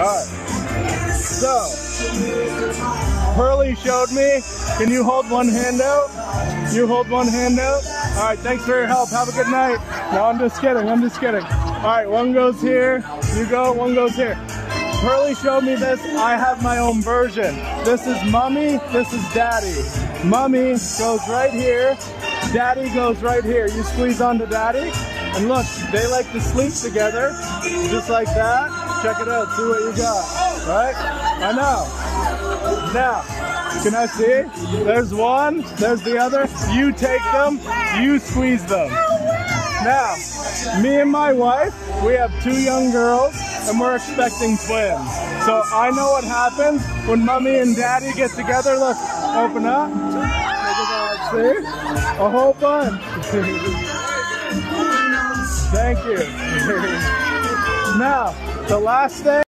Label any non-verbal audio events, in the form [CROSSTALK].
Alright. So, Pearly showed me. Can you hold one hand out? You hold one hand out? Alright, thanks for your help. Have a good night. No, I'm just kidding. I'm just kidding. Alright, one goes here. You go, one goes here. Pearly showed me this. I have my own version. This is mommy, this is daddy. Mommy goes right here. Daddy goes right here. You squeeze onto daddy. And look, they like to sleep together. Just like that. Check it out. See what you got. Right? I know. Now, can I see? There's one. There's the other. You take them. You squeeze them. Now, me and my wife, we have two young girls and we're expecting twins. So I know what happens when mommy and daddy get together. Look, open up. See? A whole bunch. [LAUGHS] Thank you. [LAUGHS] now, the last thing.